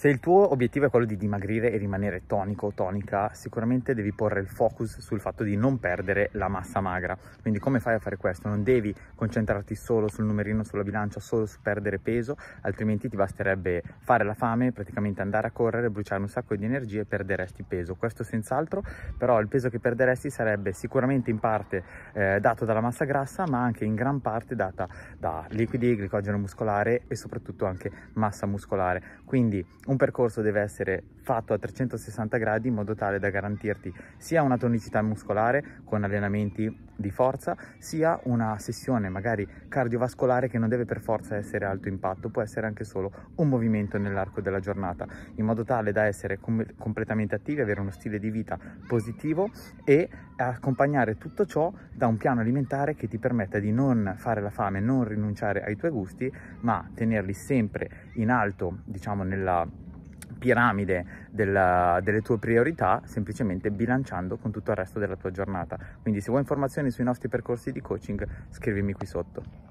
Se il tuo obiettivo è quello di dimagrire e rimanere tonico o tonica, sicuramente devi porre il focus sul fatto di non perdere la massa magra. Quindi come fai a fare questo? Non devi concentrarti solo sul numerino sulla bilancia, solo su perdere peso, altrimenti ti basterebbe fare la fame, praticamente andare a correre, bruciare un sacco di energie e perderesti peso. Questo senz'altro, però il peso che perderesti sarebbe sicuramente in parte eh, dato dalla massa grassa, ma anche in gran parte data da liquidi, glicogeno muscolare e soprattutto anche massa muscolare. Quindi un percorso deve essere fatto a 360 gradi in modo tale da garantirti sia una tonicità muscolare con allenamenti di forza, sia una sessione magari cardiovascolare che non deve per forza essere alto impatto, può essere anche solo un movimento nell'arco della giornata, in modo tale da essere com completamente attivi, avere uno stile di vita positivo e accompagnare tutto ciò da un piano alimentare che ti permetta di non fare la fame, non rinunciare ai tuoi gusti, ma tenerli sempre in alto, diciamo nella piramide della, delle tue priorità semplicemente bilanciando con tutto il resto della tua giornata. Quindi se vuoi informazioni sui nostri percorsi di coaching scrivimi qui sotto.